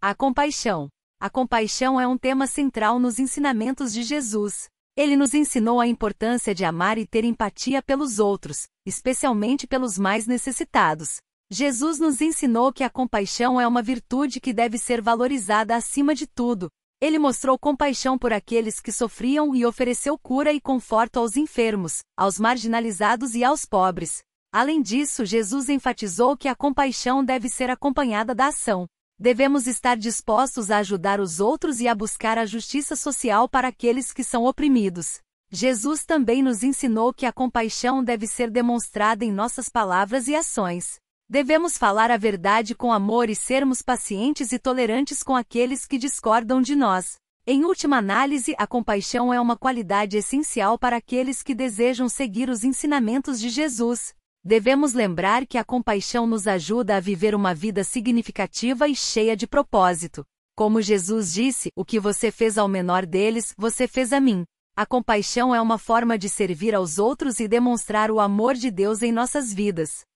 A compaixão. A compaixão é um tema central nos ensinamentos de Jesus. Ele nos ensinou a importância de amar e ter empatia pelos outros, especialmente pelos mais necessitados. Jesus nos ensinou que a compaixão é uma virtude que deve ser valorizada acima de tudo. Ele mostrou compaixão por aqueles que sofriam e ofereceu cura e conforto aos enfermos, aos marginalizados e aos pobres. Além disso, Jesus enfatizou que a compaixão deve ser acompanhada da ação. Devemos estar dispostos a ajudar os outros e a buscar a justiça social para aqueles que são oprimidos. Jesus também nos ensinou que a compaixão deve ser demonstrada em nossas palavras e ações. Devemos falar a verdade com amor e sermos pacientes e tolerantes com aqueles que discordam de nós. Em última análise, a compaixão é uma qualidade essencial para aqueles que desejam seguir os ensinamentos de Jesus. Devemos lembrar que a compaixão nos ajuda a viver uma vida significativa e cheia de propósito. Como Jesus disse: O que você fez ao menor deles, você fez a mim. A compaixão é uma forma de servir aos outros e demonstrar o amor de Deus em nossas vidas.